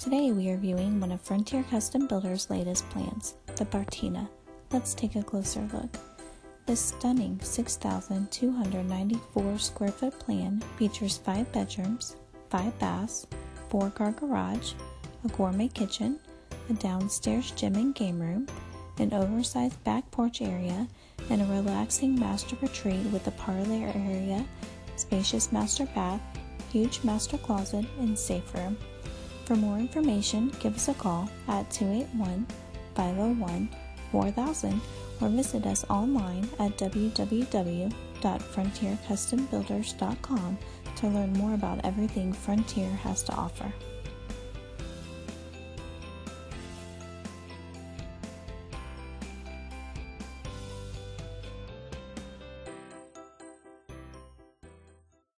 Today we are viewing one of Frontier Custom Builders' latest plans, the Bartina. Let's take a closer look. This stunning 6,294 square foot plan features 5 bedrooms, 5 baths, 4 car garage, a gourmet kitchen, a downstairs gym and game room, an oversized back porch area, and a relaxing master retreat with a parlor area, spacious master bath, huge master closet, and safe room. For more information, give us a call at 281 501 4000 or visit us online at www.frontiercustombuilders.com to learn more about everything Frontier has to offer.